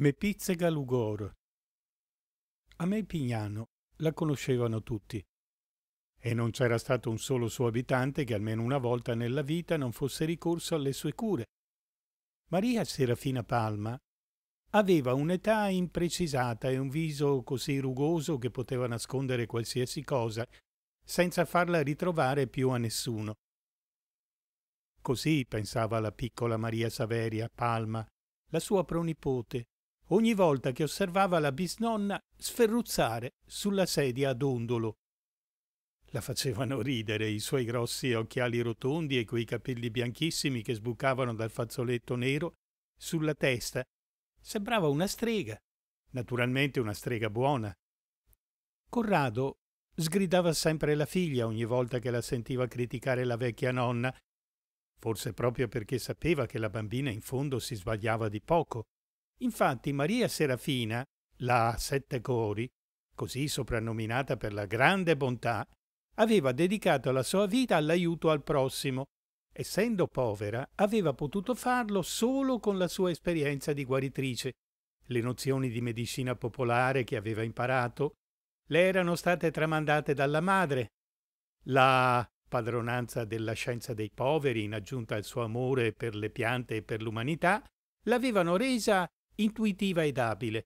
Me pizzega Lugor. A me Pignano la conoscevano tutti e non c'era stato un solo suo abitante che almeno una volta nella vita non fosse ricorso alle sue cure. Maria Serafina Palma aveva un'età imprecisata e un viso così rugoso che poteva nascondere qualsiasi cosa senza farla ritrovare più a nessuno. Così pensava la piccola Maria Saveria Palma, la sua pronipote, ogni volta che osservava la bisnonna sferruzzare sulla sedia ad ondolo. La facevano ridere i suoi grossi occhiali rotondi e quei capelli bianchissimi che sbucavano dal fazzoletto nero sulla testa. Sembrava una strega, naturalmente una strega buona. Corrado sgridava sempre la figlia ogni volta che la sentiva criticare la vecchia nonna, forse proprio perché sapeva che la bambina in fondo si sbagliava di poco Infatti Maria Serafina, la Sette Cori, così soprannominata per la grande bontà, aveva dedicato la sua vita all'aiuto al prossimo. Essendo povera, aveva potuto farlo solo con la sua esperienza di guaritrice. Le nozioni di medicina popolare che aveva imparato le erano state tramandate dalla madre. La padronanza della scienza dei poveri, in aggiunta al suo amore per le piante e per l'umanità, l'avevano resa intuitiva ed abile.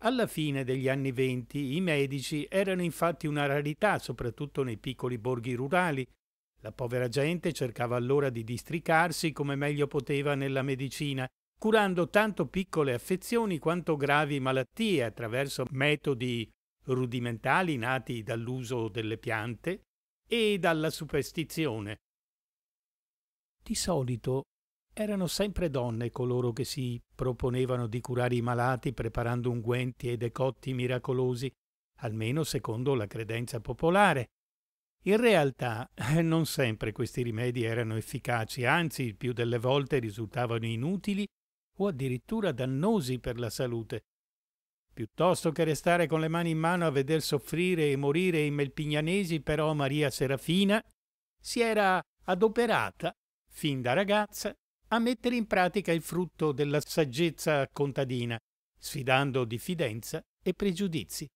Alla fine degli anni venti i medici erano infatti una rarità, soprattutto nei piccoli borghi rurali. La povera gente cercava allora di districarsi come meglio poteva nella medicina, curando tanto piccole affezioni quanto gravi malattie attraverso metodi rudimentali nati dall'uso delle piante e dalla superstizione. Di solito erano sempre donne coloro che si proponevano di curare i malati preparando unguenti e decotti miracolosi, almeno secondo la credenza popolare. In realtà eh, non sempre questi rimedi erano efficaci, anzi il più delle volte risultavano inutili o addirittura dannosi per la salute. Piuttosto che restare con le mani in mano a veder soffrire e morire i melpignanesi, però Maria Serafina si era adoperata, fin da ragazza, a mettere in pratica il frutto della saggezza contadina, sfidando diffidenza e pregiudizi.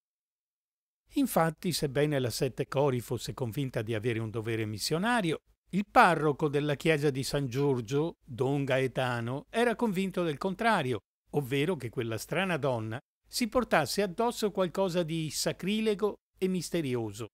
Infatti, sebbene la Sette Cori fosse convinta di avere un dovere missionario, il parroco della chiesa di San Giorgio, Don Gaetano, era convinto del contrario, ovvero che quella strana donna si portasse addosso qualcosa di sacrilego e misterioso.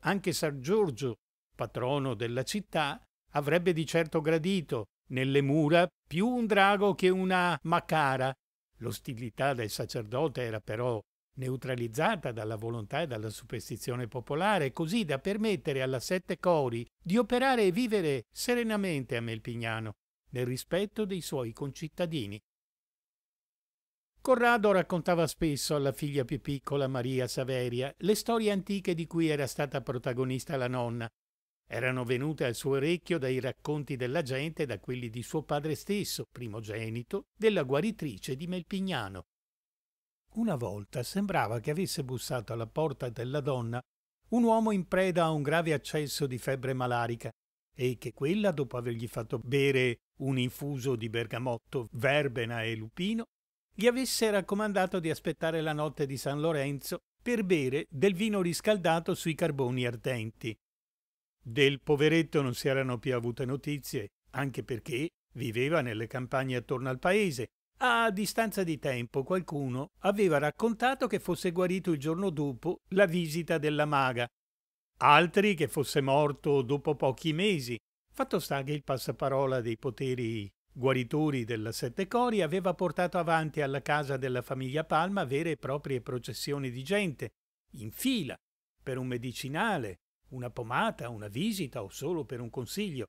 Anche San Giorgio, patrono della città, avrebbe di certo gradito nelle mura più un drago che una macara. L'ostilità del sacerdote era però neutralizzata dalla volontà e dalla superstizione popolare, così da permettere alla Sette Cori di operare e vivere serenamente a Melpignano, nel rispetto dei suoi concittadini. Corrado raccontava spesso alla figlia più piccola, Maria Saveria, le storie antiche di cui era stata protagonista la nonna, erano venute al suo orecchio dai racconti della gente e da quelli di suo padre stesso, primogenito, della guaritrice di Melpignano. Una volta sembrava che avesse bussato alla porta della donna un uomo in preda a un grave accesso di febbre malarica e che quella, dopo avergli fatto bere un infuso di bergamotto, verbena e lupino, gli avesse raccomandato di aspettare la notte di San Lorenzo per bere del vino riscaldato sui carboni ardenti. Del poveretto non si erano più avute notizie, anche perché viveva nelle campagne attorno al paese. A distanza di tempo qualcuno aveva raccontato che fosse guarito il giorno dopo la visita della maga, altri che fosse morto dopo pochi mesi. Fatto sta che il passaparola dei poteri guaritori della Sette Cori aveva portato avanti alla casa della famiglia Palma vere e proprie processioni di gente, in fila, per un medicinale, una pomata, una visita o solo per un consiglio.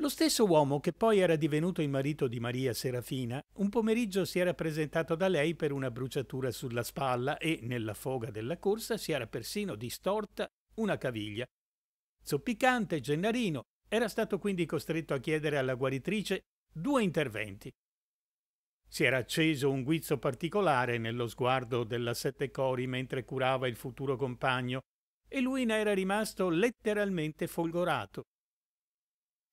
Lo stesso uomo che poi era divenuto il marito di Maria Serafina, un pomeriggio si era presentato da lei per una bruciatura sulla spalla e, nella foga della corsa, si era persino distorta una caviglia. Zoppicante, Gennarino, era stato quindi costretto a chiedere alla guaritrice due interventi. Si era acceso un guizzo particolare nello sguardo della Sette Cori mentre curava il futuro compagno e lui ne era rimasto letteralmente folgorato.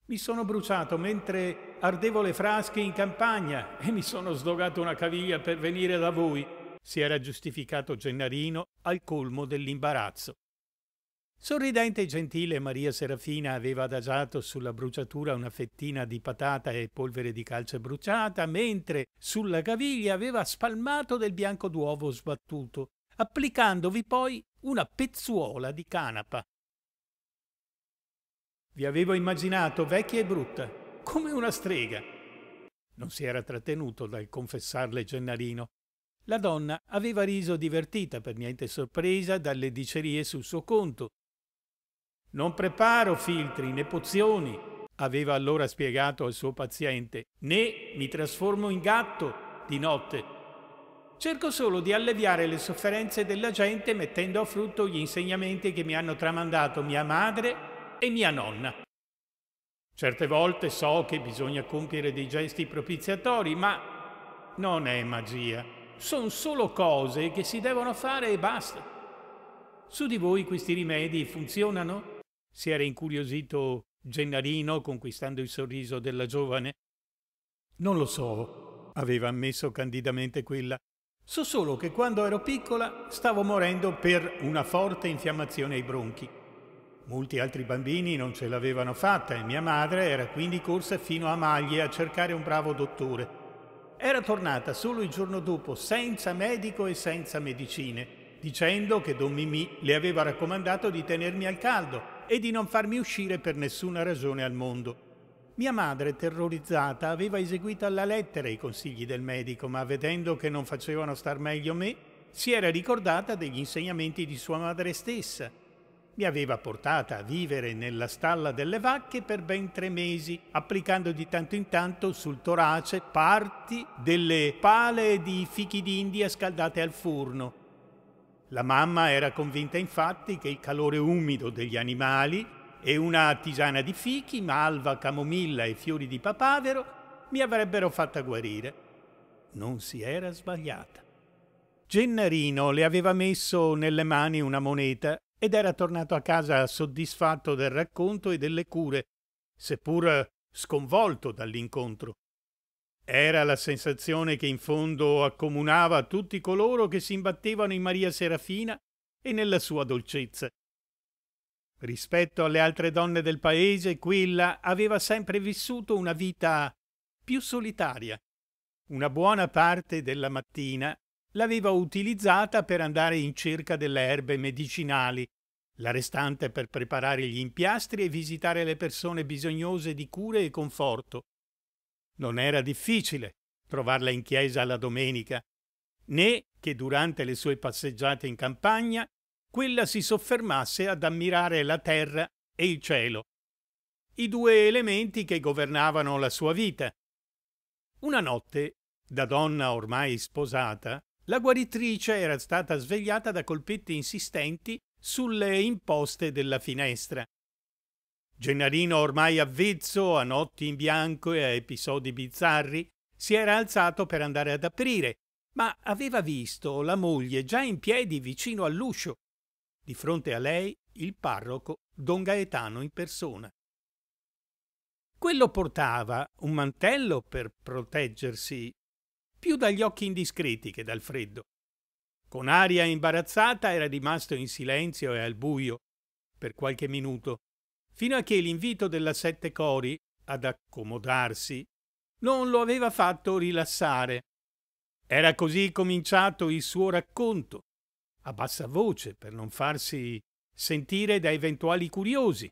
Mi sono bruciato mentre ardevo le frasche in campagna e mi sono sdogato una caviglia per venire da voi. Si era giustificato Gennarino al colmo dell'imbarazzo. Sorridente e gentile Maria Serafina aveva adagiato sulla bruciatura una fettina di patata e polvere di calce bruciata, mentre sulla caviglia aveva spalmato del bianco d'uovo sbattuto, applicandovi poi una pezzuola di canapa. Vi avevo immaginato vecchia e brutta, come una strega. Non si era trattenuto dal confessarle Gennarino. La donna aveva riso divertita, per niente sorpresa, dalle dicerie sul suo conto. Non preparo filtri né pozioni, aveva allora spiegato al suo paziente, né mi trasformo in gatto di notte. Cerco solo di alleviare le sofferenze della gente mettendo a frutto gli insegnamenti che mi hanno tramandato mia madre e mia nonna. Certe volte so che bisogna compiere dei gesti propiziatori, ma non è magia. Sono solo cose che si devono fare e basta. Su di voi questi rimedi funzionano? Si era incuriosito Gennarino conquistando il sorriso della giovane. Non lo so, aveva ammesso candidamente quella. So solo che quando ero piccola stavo morendo per una forte infiammazione ai bronchi. Molti altri bambini non ce l'avevano fatta e mia madre era quindi corsa fino a Maglie a cercare un bravo dottore. Era tornata solo il giorno dopo senza medico e senza medicine, dicendo che Don Mimì le aveva raccomandato di tenermi al caldo e di non farmi uscire per nessuna ragione al mondo. Mia madre, terrorizzata, aveva eseguito alla lettera i consigli del medico, ma vedendo che non facevano star meglio me, si era ricordata degli insegnamenti di sua madre stessa mi aveva portata a vivere nella stalla delle vacche per ben tre mesi, applicando di tanto in tanto sul torace parti delle pale di fichi d'India scaldate al forno. La mamma era convinta infatti che il calore umido degli animali e una tisana di fichi, malva, camomilla e fiori di papavero mi avrebbero fatta guarire. Non si era sbagliata. Gennarino le aveva messo nelle mani una moneta ed era tornato a casa soddisfatto del racconto e delle cure, seppur sconvolto dall'incontro. Era la sensazione che in fondo accomunava tutti coloro che si imbattevano in Maria Serafina e nella sua dolcezza. Rispetto alle altre donne del paese, quella aveva sempre vissuto una vita più solitaria. Una buona parte della mattina l'aveva utilizzata per andare in cerca delle erbe medicinali, la restante per preparare gli impiastri e visitare le persone bisognose di cure e conforto. Non era difficile trovarla in chiesa la domenica, né che durante le sue passeggiate in campagna quella si soffermasse ad ammirare la terra e il cielo, i due elementi che governavano la sua vita. Una notte, da donna ormai sposata, la guaritrice era stata svegliata da colpetti insistenti sulle imposte della finestra. Gennarino, ormai avvezzo a notti in bianco e a episodi bizzarri, si era alzato per andare ad aprire, ma aveva visto la moglie già in piedi vicino all'uscio. Di fronte a lei il parroco Don Gaetano in persona. Quello portava un mantello per proteggersi più dagli occhi indiscreti che dal freddo. Con aria imbarazzata era rimasto in silenzio e al buio per qualche minuto, fino a che l'invito della Sette Cori ad accomodarsi non lo aveva fatto rilassare. Era così cominciato il suo racconto, a bassa voce per non farsi sentire da eventuali curiosi.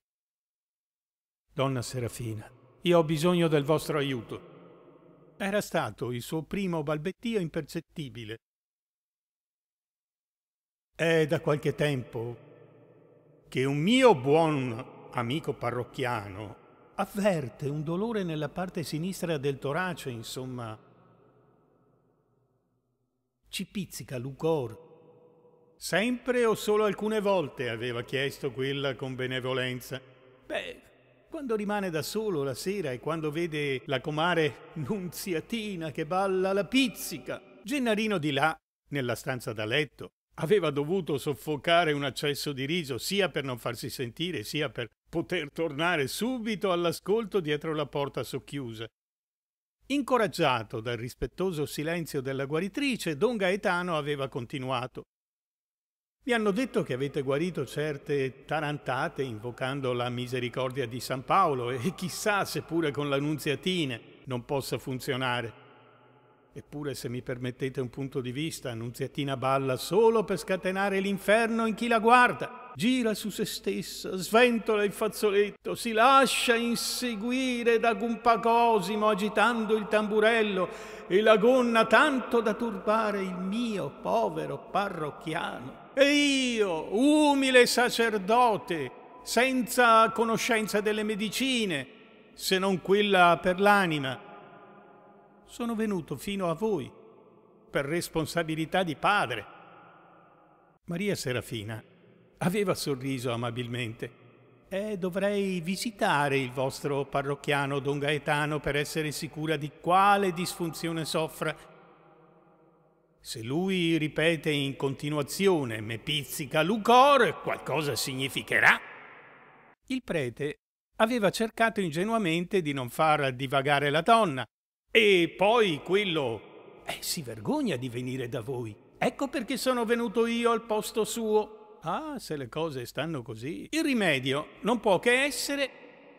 Donna Serafina, io ho bisogno del vostro aiuto. Era stato il suo primo balbettio impercettibile. È da qualche tempo che un mio buon amico parrocchiano avverte un dolore nella parte sinistra del torace, insomma. Ci pizzica lucor. Sempre o solo alcune volte aveva chiesto quella con benevolenza. Beh, quando rimane da solo la sera e quando vede la comare nunziatina che balla la pizzica. Gennarino di là, nella stanza da letto, aveva dovuto soffocare un accesso di riso sia per non farsi sentire sia per poter tornare subito all'ascolto dietro la porta socchiusa. Incoraggiato dal rispettoso silenzio della guaritrice, don Gaetano aveva continuato. Mi hanno detto che avete guarito certe tarantate invocando la misericordia di San Paolo e chissà se pure con l'annunziatine non possa funzionare. Eppure, se mi permettete un punto di vista, Annunziatina balla solo per scatenare l'inferno in chi la guarda. Gira su se stessa, sventola il fazzoletto, si lascia inseguire da Gumpacosimo agitando il tamburello e la gonna tanto da turbare il mio povero parrocchiano. E io, umile sacerdote, senza conoscenza delle medicine, se non quella per l'anima, sono venuto fino a voi per responsabilità di padre. Maria Serafina aveva sorriso amabilmente. E dovrei visitare il vostro parrocchiano Don Gaetano per essere sicura di quale disfunzione soffra se lui ripete in continuazione me pizzica lucor, qualcosa significherà. Il prete aveva cercato ingenuamente di non far divagare la donna. E poi quello... Eh, si vergogna di venire da voi. Ecco perché sono venuto io al posto suo. Ah, se le cose stanno così. Il rimedio non può che essere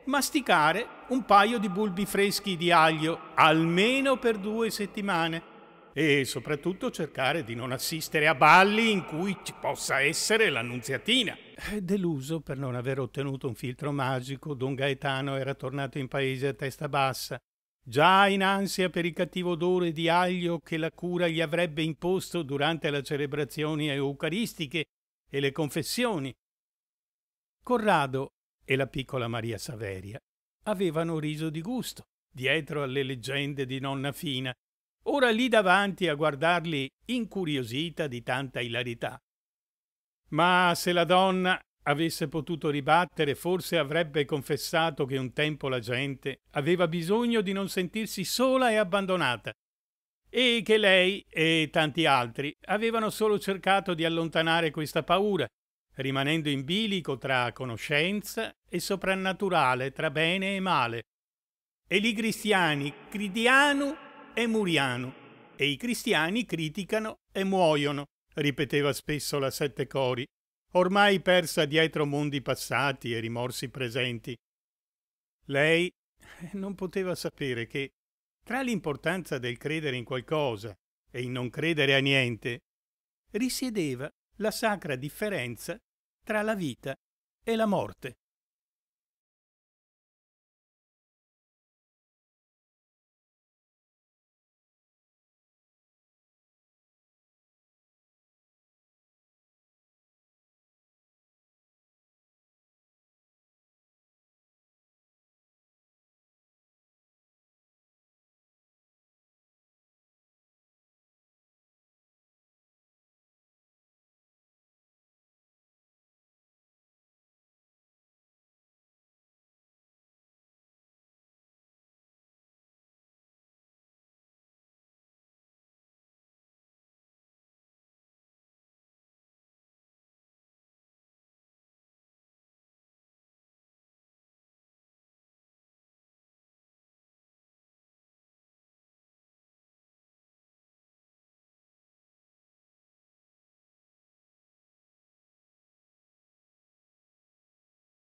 masticare un paio di bulbi freschi di aglio, almeno per due settimane e soprattutto cercare di non assistere a balli in cui ci possa essere l'annunziatina. Deluso per non aver ottenuto un filtro magico, Don Gaetano era tornato in paese a testa bassa, già in ansia per il cattivo odore di aglio che la cura gli avrebbe imposto durante le celebrazioni eucaristiche e le confessioni. Corrado e la piccola Maria Saveria avevano riso di gusto dietro alle leggende di nonna Fina ora lì davanti a guardarli incuriosita di tanta ilarità. Ma se la donna avesse potuto ribattere, forse avrebbe confessato che un tempo la gente aveva bisogno di non sentirsi sola e abbandonata, e che lei e tanti altri avevano solo cercato di allontanare questa paura, rimanendo in bilico tra conoscenza e soprannaturale, tra bene e male. E i cristiani cridiano e muriano, e i cristiani criticano e muoiono, ripeteva spesso la Sette Cori, ormai persa dietro mondi passati e rimorsi presenti. Lei non poteva sapere che, tra l'importanza del credere in qualcosa e il non credere a niente, risiedeva la sacra differenza tra la vita e la morte.